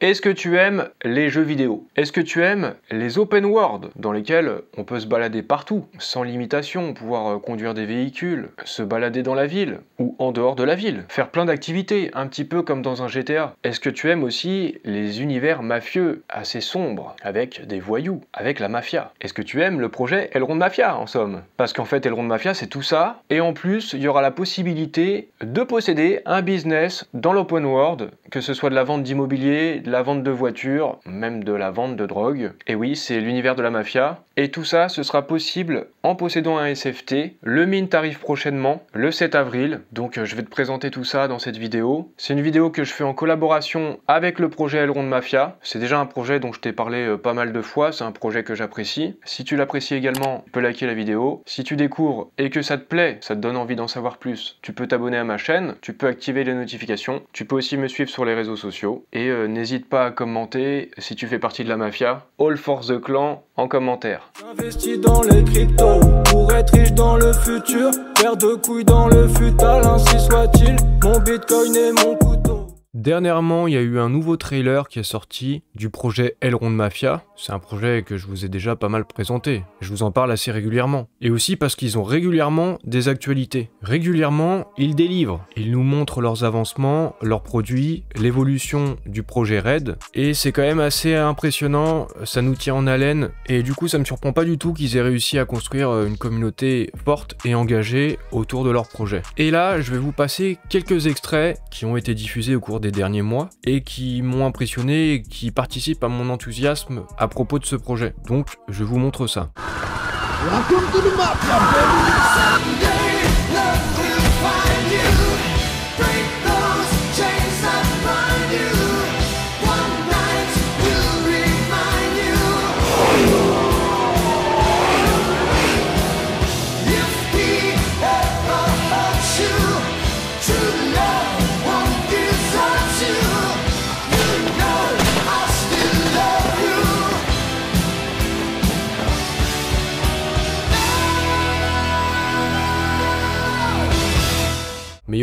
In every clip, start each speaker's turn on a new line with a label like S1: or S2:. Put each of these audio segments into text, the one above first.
S1: Est-ce que tu aimes les jeux vidéo? Est-ce que tu aimes les open world dans lesquels on peut se balader partout, sans limitation, pouvoir euh, conduire des véhicules, se balader dans la ville ou en dehors de la ville, faire plein d'activités, un petit peu comme dans un GTA Est-ce que tu aimes aussi les univers mafieux assez sombres, avec des voyous, avec la mafia? Est-ce que tu aimes le projet Elrond Mafia en somme? Parce qu'en fait Elrond Mafia c'est tout ça, et en plus il y aura la possibilité de posséder un business dans l'open world, que ce soit de la vente d'immobilier, la vente de voitures, même de la vente de drogue. Et oui, c'est l'univers de la mafia. Et tout ça, ce sera possible en possédant un SFT. Le mint arrive prochainement, le 7 avril. Donc euh, je vais te présenter tout ça dans cette vidéo. C'est une vidéo que je fais en collaboration avec le projet Elrond Mafia. C'est déjà un projet dont je t'ai parlé euh, pas mal de fois. C'est un projet que j'apprécie. Si tu l'apprécies également, tu peux liker la vidéo. Si tu découvres et que ça te plaît, ça te donne envie d'en savoir plus, tu peux t'abonner à ma chaîne, tu peux activer les notifications, tu peux aussi me suivre sur les réseaux sociaux et euh, n'hésite pas à commenter si tu fais partie de la mafia. All for the clan en commentaire.
S2: J'investis dans les cryptos pour être riche dans le futur. Père de couilles dans le futal, ainsi soit-il. Mon bitcoin et mon couteau.
S3: Dernièrement, il y a eu un nouveau trailer qui est sorti du projet Elrond Mafia. C'est un projet que je vous ai déjà pas mal présenté. Je vous en parle assez régulièrement. Et aussi parce qu'ils ont régulièrement des actualités. Régulièrement, ils délivrent. Ils nous montrent leurs avancements, leurs produits, l'évolution du projet Red. Et c'est quand même assez impressionnant, ça nous tient en haleine. Et du coup, ça me surprend pas du tout qu'ils aient réussi à construire une communauté forte et engagée autour de leur projet. Et là, je vais vous passer quelques extraits qui ont été diffusés au cours des derniers mois et qui m'ont impressionné et qui participent à mon enthousiasme propos de ce projet. Donc je vous montre ça.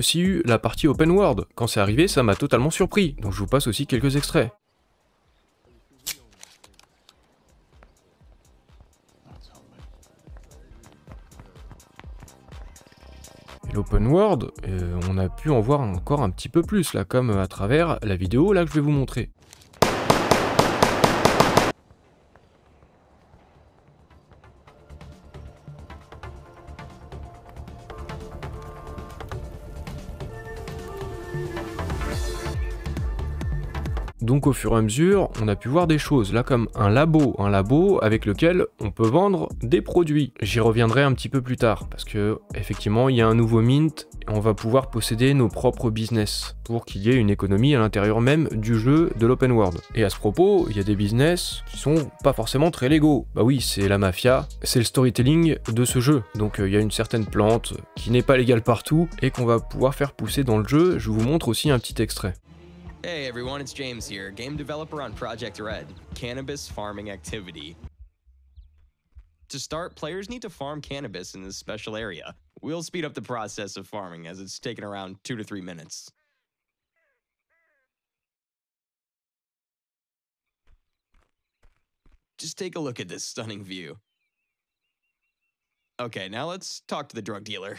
S3: Aussi eu la partie open world. Quand c'est arrivé, ça m'a totalement surpris. Donc je vous passe aussi quelques extraits. L'open world, euh, on a pu en voir encore un petit peu plus là, comme à travers la vidéo là que je vais vous montrer. Donc au fur et à mesure, on a pu voir des choses, là comme un labo, un labo avec lequel on peut vendre des produits. J'y reviendrai un petit peu plus tard, parce que effectivement il y a un nouveau mint, et on va pouvoir posséder nos propres business, pour qu'il y ait une économie à l'intérieur même du jeu de l'open world. Et à ce propos, il y a des business qui sont pas forcément très légaux. Bah oui, c'est la mafia, c'est le storytelling de ce jeu. Donc euh, il y a une certaine plante qui n'est pas légale partout, et qu'on va pouvoir faire pousser dans le jeu. Je vous montre aussi un petit extrait.
S4: Hey everyone, it's James here, game developer on Project Red, cannabis farming activity. To start, players need to farm cannabis in this special area. We'll speed up the process of farming as it's taken around two to three minutes. Just take a look at this stunning view. Okay, now let's talk to the drug dealer.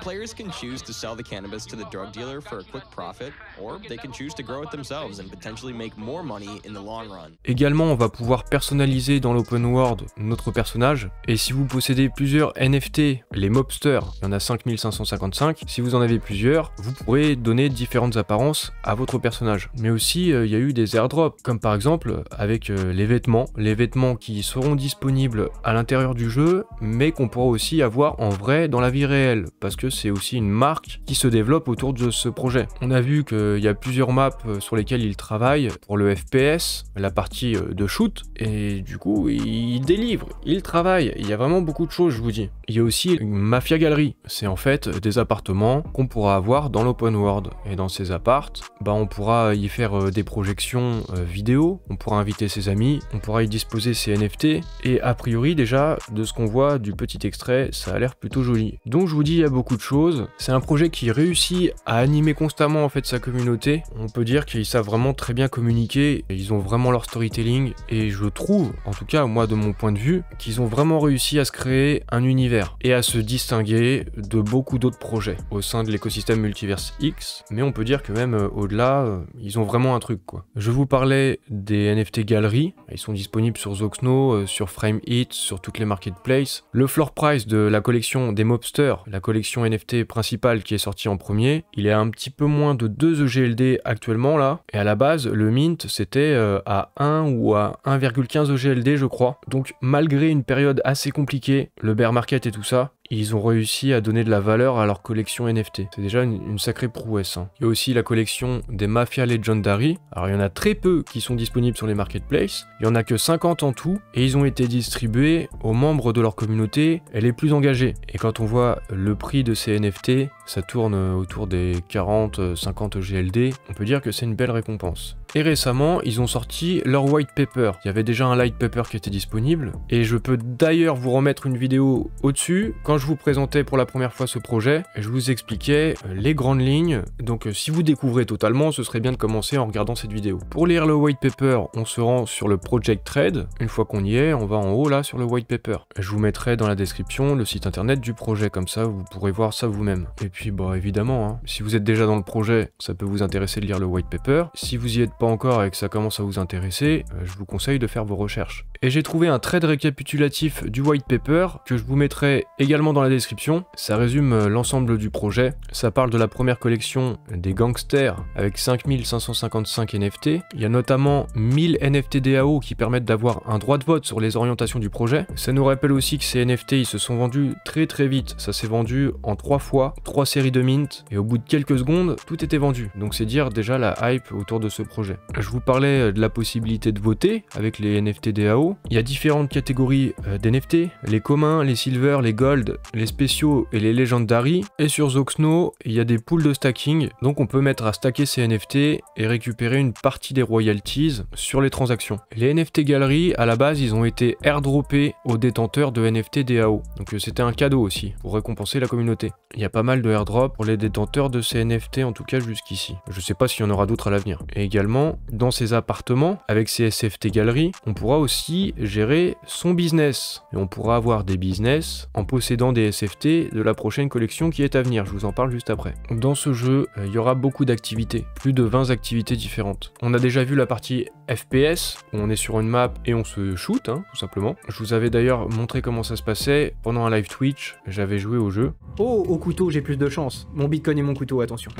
S4: Players can choose to sell the cannabis to the drug dealer for a quick profit, or they can choose to grow it themselves and potentially make more money in the long run.
S3: Également, on va pouvoir personnaliser dans l'open world notre personnage. Et si vous possédez plusieurs NFT, les mobsters, il y en a 5555, si vous en avez plusieurs, vous pourrez donner différentes apparences à votre personnage. Mais aussi, euh, il y a eu des airdrops, comme par exemple avec euh, les vêtements, les vêtements qui seront disponibles à l'intérieur du jeu, mais qu'on pourra aussi avoir en vrai dans la vie réelle parce que c'est aussi une marque qui se développe autour de ce projet. On a vu qu'il y a plusieurs maps euh, sur lesquelles il travaille pour le FPS, la partie euh, de shoot, et du coup, il délivre, il travaille, il y a vraiment beaucoup de choses, je vous dis. Il y a aussi une Mafia Galerie, c'est en fait des appartements qu'on pourra avoir dans l'open world. Et dans ces appartes, bah, on pourra y faire euh, des projections vidéo, on pourra inviter ses amis, on pourra y disposer ses NFT, et a priori déjà, de ce qu'on voit du petit extrait, ça a l'air plutôt joli. Donc je vous dis beaucoup de choses. C'est un projet qui réussit à animer constamment en fait sa communauté. On peut dire qu'ils savent vraiment très bien communiquer, ils ont vraiment leur storytelling et je trouve, en tout cas moi de mon point de vue, qu'ils ont vraiment réussi à se créer un univers et à se distinguer de beaucoup d'autres projets au sein de l'écosystème Multiverse X. Mais on peut dire que même euh, au-delà, euh, ils ont vraiment un truc quoi. Je vous parlais des NFT galeries, ils sont disponibles sur Zoxno, euh, sur FrameIt, sur toutes les marketplaces. Le floor price de la collection des Mobsters, la collection NFT principale qui est sortie en premier, il est un petit peu moins de 2 EGLD actuellement là, et à la base, le mint, c'était à 1 ou à 1,15 EGLD, je crois. Donc, malgré une période assez compliquée, le bear market et tout ça, ils ont réussi à donner de la valeur à leur collection NFT. C'est déjà une, sacrée prouesse. Hein. Il y a aussi la collection des Mafia Legendary. Alors il y en a très peu qui sont disponibles sur les marketplaces. Il y en a que 50 en tout et ils ont été distribués aux membres de leur communauté et les plus engagés. Et quand on voit le prix de ces NFT, ça tourne autour des 40-50 GLD, on peut dire que c'est une belle récompense. Et récemment, ils ont sorti leur white paper. Il y avait déjà un light paper qui était disponible et je peux d'ailleurs vous remettre une vidéo au-dessus quand je vous présentais pour la première fois ce projet, je vous expliquais euh, les grandes lignes, donc euh, si vous découvrez totalement, ce serait bien de commencer en regardant cette vidéo. Pour lire le white paper, on se rend sur le project trade, une fois qu'on y est, on va en haut là sur le white paper. Je vous mettrai dans la description le site internet du projet, comme ça vous pourrez voir ça vous-même. Et puis bah évidemment, hein, si vous êtes déjà dans le projet, ça peut vous intéresser de lire le white paper. Si vous y êtes pas encore et que ça commence à vous intéresser, euh, je vous conseille de faire vos recherches. Et j'ai trouvé un trade récapitulatif du white paper que je vous mettrai également dans la description. Ça résume euh, l'ensemble du projet. Ça parle de la première collection des gangsters avec 5555 NFT. Il y a notamment 1000 NFT DAO qui permettent d'avoir un droit de vote sur les orientations du projet. Ça nous rappelle aussi que ces NFT ils se sont vendus très très vite. Ça s'est vendu en 3 fois, 3 séries de mint et au bout de quelques secondes, tout était vendu. Donc c'est dire déjà la hype autour de ce projet. Je vous parlais de la possibilité de voter avec les NFT DAO il y a différentes catégories euh, d'NFT, les communs, les silver, les gold, les spéciaux et les legendary. Et sur Zoxno, il y a des pools de stacking, donc on peut mettre à stacker ces NFT et récupérer une partie des royalties sur les transactions. Les NFT galeries, à la base, ils ont été airdroppés aux détenteurs de NFT DAO. Donc euh, c'était un cadeau aussi, pour récompenser la communauté. Il y a pas mal de airdrops pour les détenteurs de ces NFT, en tout cas jusqu'ici. Je sais pas s'il y en aura d'autres à l'avenir. Et également, dans ces appartements, avec ces SFT galeries, on pourra aussi gérer son business. Et on pourra avoir des business en possédant des SFT de la prochaine collection qui est à venir, je vous en parle juste après. Dans ce jeu, euh, il y aura beaucoup d'activités, plus de 20 activités différentes. On a déjà vu la partie FPS, où on est sur une map et on se shoot, hein, tout simplement. Je vous avais d'ailleurs montré comment ça se passait pendant un live Twitch, j'avais joué au jeu.
S5: Oh, au couteau, j'ai plus de chance. Mon bitcoin et mon couteau, attention.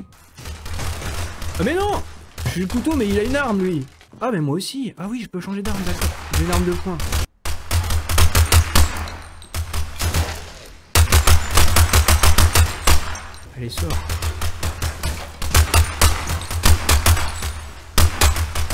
S5: Ah mais non Suis le couteau, mais il a une arme, lui ah mais moi aussi Ah oui, je peux changer d'arme, d'accord. J'ai une arme de poing. Allez, sors.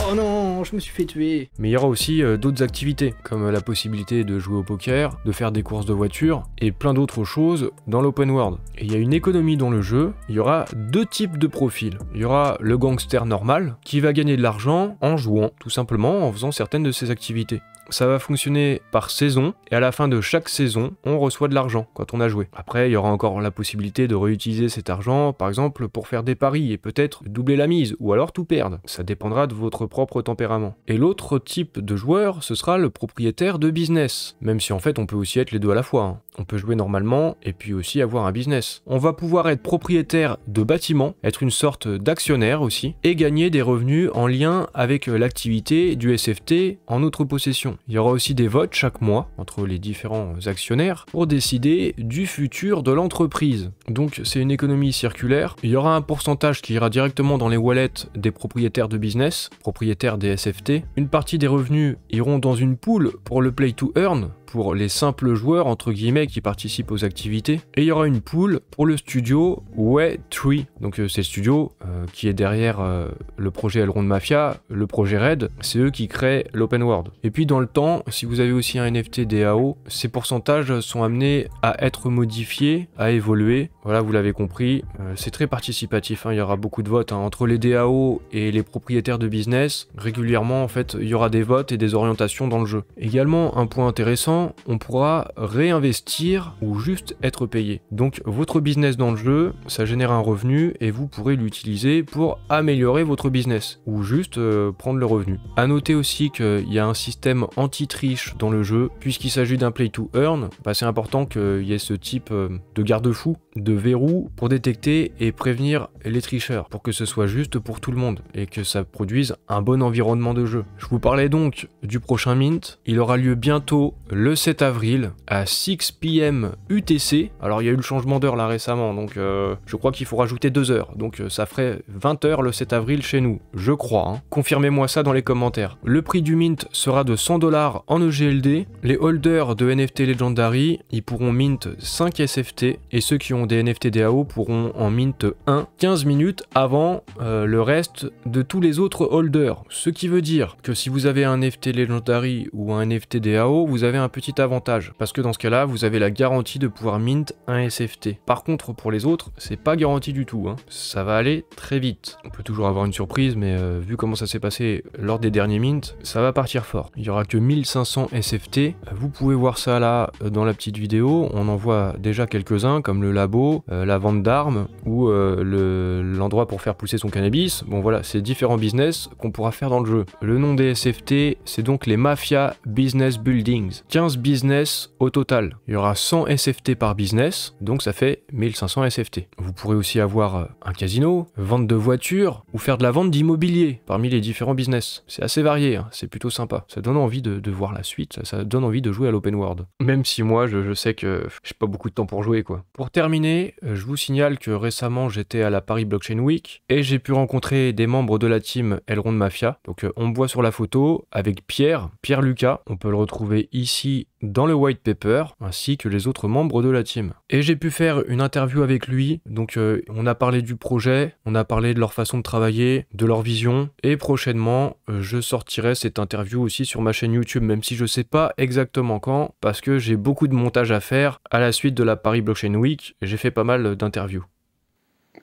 S5: Oh non, je me suis fait tuer.
S3: Mais il y aura aussi euh, d'autres activités, comme la possibilité de jouer au poker, de faire des courses de voiture, et plein d'autres choses dans l'open world. Et il y a une économie dans le jeu, il y aura deux types de profils. Il y aura le gangster normal, qui va gagner de l'argent en jouant, tout simplement en faisant certaines de ses activités ça va fonctionner par saison et à la fin de chaque saison, on reçoit de l'argent quand on a joué. Après, il y aura encore la possibilité de réutiliser cet argent, par exemple, pour faire des paris et peut-être doubler la mise ou alors tout perdre. Ça dépendra de votre propre tempérament. Et l'autre type de joueur, ce sera le propriétaire de business, même si en fait on peut aussi être les deux à la fois. Hein. On peut jouer normalement et puis aussi avoir un business. On va pouvoir être propriétaire de bâtiments, être une sorte d'actionnaire aussi, et gagner des revenus en lien avec l'activité du SFT en notre possession. Il y aura aussi des votes chaque mois entre les différents actionnaires pour décider du futur de l'entreprise. Donc c'est une économie circulaire. Il y aura un pourcentage qui ira directement dans les wallets des propriétaires de business, propriétaires des SFT. Une partie des revenus iront dans une pool pour le play to earn, pour les simples joueurs entre guillemets qui participent aux activités. Et il y aura une pool pour le studio Way Tree donc euh, c'est le studio euh, qui est derrière euh, le projet Elrond Mafia le projet Red. C'est eux qui créent l'open world. Et puis dans le temps si vous avez aussi un NFT DAO ces pourcentages sont amenés à être modifiés à évoluer. Voilà vous l'avez compris c'est très participatif hein. il y aura beaucoup de votes hein. entre les DAO et les propriétaires de business régulièrement en fait il y aura des votes et des orientations dans le jeu. Également un point intéressant on pourra réinvestir ou juste être payé. Donc votre business dans le jeu, ça génère un revenu et vous pourrez l'utiliser pour améliorer votre business ou juste euh, prendre le revenu. À noter aussi qu'il y a un système anti-triche dans le jeu, puisqu'il s'agit d'un play to earn, bah, c'est important qu'il y ait ce type euh, de garde-fou, de verrou pour détecter et prévenir les tricheurs, pour que ce soit juste pour tout le monde et que ça produise un bon environnement de jeu. Je vous parlais donc du prochain Mint, il aura lieu bientôt 7 avril à 6 pm UTC. Alors il y a eu le changement d'heure là récemment, donc euh, je crois qu'il faut rajouter 2 heures, donc euh, ça ferait 20 heures le 7 avril chez nous, je crois. Hein. Confirmez-moi ça dans les commentaires. Le prix du Mint sera de 100 dollars en EGLD. Les holders de NFT Legendary, ils pourront mint 5 SFT et ceux qui ont des NFT DAO pourront en mint 1 15 minutes avant euh, le reste de tous les autres holders. Ce qui veut dire que si vous avez un NFT Legendary ou un NFT DAO, vous avez un petit avantage parce que dans ce cas-là, vous avez la garantie de pouvoir mint un SFT. Par contre, pour les autres, c'est pas garanti du tout. Hein. Ça va aller très vite. On peut toujours avoir une surprise, mais euh, vu comment ça s'est passé lors des derniers mints, ça va partir fort. Il y aura que 1500 SFT. Vous pouvez voir ça là euh, dans la petite vidéo. On en voit déjà quelques-uns comme le labo, euh, la vente d'armes ou l'endroit pour faire pousser son cannabis. Bon voilà, c'est différents business qu'on pourra faire dans le jeu. Le nom des SFT, c'est donc les Mafia Business Buildings. 15 business au total. Il y aura 100 SFT par business, donc ça fait 1500 SFT. Vous pourrez aussi avoir un casino, vente de voitures ou faire de la vente d'immobilier parmi les différents business. C'est assez varié, hein, c'est plutôt sympa. Ça donne envie de, voir la suite, ça, donne envie de jouer à l'open world. Même si moi, je, je sais que j'ai pas beaucoup de temps pour jouer, quoi. Pour terminer, euh, je vous signale que récemment, j'étais à la Paris Blockchain Week et j'ai pu rencontrer des membres de la team Elrond Mafia. Donc, euh, on me voit sur la photo avec Pierre, Pierre Lucas. On peut le retrouver ici dans le white paper, ainsi que les autres membres de la team. Et j'ai pu faire une interview avec lui, donc euh, on a parlé du projet, on a parlé de leur façon de travailler, de leur vision, et prochainement euh, je sortirai cette interview aussi sur ma chaîne YouTube, même si je sais pas exactement quand, parce que j'ai beaucoup de montage à faire à la suite de la Paris Blockchain Week, j'ai fait pas mal d'interviews.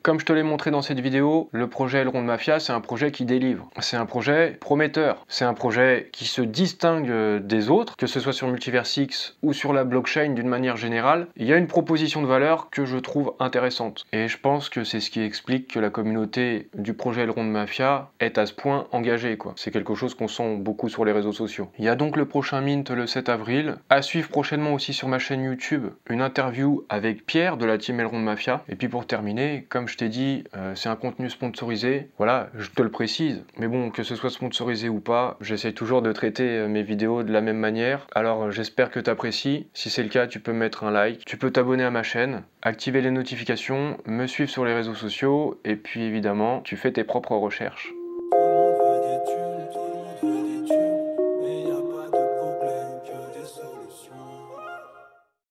S1: Comme je te l'ai montré dans cette vidéo, le projet Elrond Mafia, c'est un projet qui délivre. C'est un projet prometteur. C'est un projet qui se distingue euh, des autres, que ce soit sur Multiversix ou sur la blockchain d'une manière générale. Il y a une proposition de valeur que je trouve intéressante. Et je pense que c'est ce qui explique que la communauté du projet Elrond Mafia est à ce point engagée. C'est quelque chose qu'on sent beaucoup sur les réseaux sociaux. Il y a donc le prochain Mint le 7 avril. À suivre prochainement aussi sur ma chaîne YouTube, une interview avec Pierre de la team Elrond Mafia. Et puis pour terminer, comme je t'ai dit, euh, c'est un contenu sponsorisé. Voilà, je te le précise. Mais bon, que ce soit sponsorisé ou pas, j'essaie toujours de traiter euh, mes vidéos de la même manière. Alors euh, j'espère que tu apprécies. Si c'est le cas, tu peux mettre un like. Tu peux t'abonner à ma chaîne, activer les notifications, me suivre sur les réseaux sociaux. Et puis évidemment, tu fais tes propres recherches.